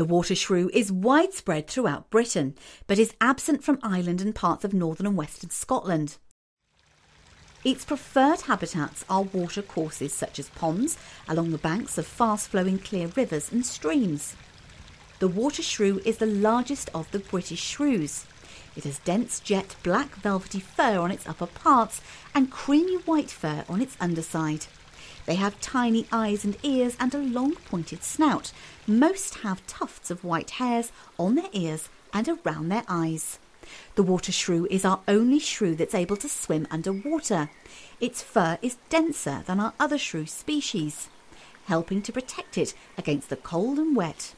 The water shrew is widespread throughout Britain, but is absent from Ireland and parts of northern and western Scotland. Its preferred habitats are water courses such as ponds along the banks of fast flowing clear rivers and streams. The water shrew is the largest of the British shrews. It has dense jet black velvety fur on its upper parts and creamy white fur on its underside. They have tiny eyes and ears and a long pointed snout. Most have tufts of white hairs on their ears and around their eyes. The water shrew is our only shrew that's able to swim underwater. Its fur is denser than our other shrew species, helping to protect it against the cold and wet.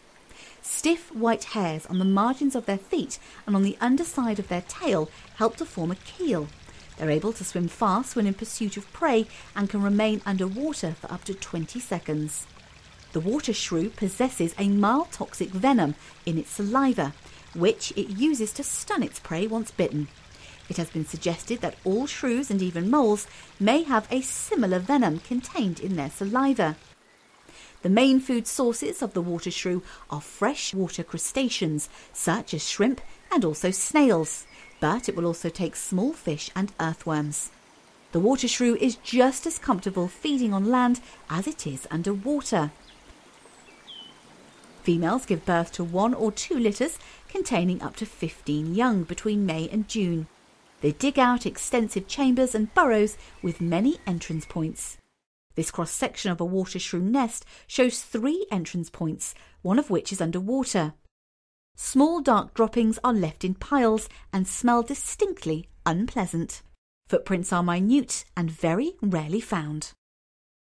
Stiff white hairs on the margins of their feet and on the underside of their tail help to form a keel. They're able to swim fast when in pursuit of prey and can remain underwater for up to 20 seconds. The water shrew possesses a mild toxic venom in its saliva, which it uses to stun its prey once bitten. It has been suggested that all shrews and even moles may have a similar venom contained in their saliva. The main food sources of the water shrew are fresh water crustaceans, such as shrimp and also snails but it will also take small fish and earthworms. The water shrew is just as comfortable feeding on land as it is underwater. Females give birth to one or two litters containing up to 15 young between May and June. They dig out extensive chambers and burrows with many entrance points. This cross section of a water shrew nest shows three entrance points, one of which is underwater. Small dark droppings are left in piles and smell distinctly unpleasant. Footprints are minute and very rarely found.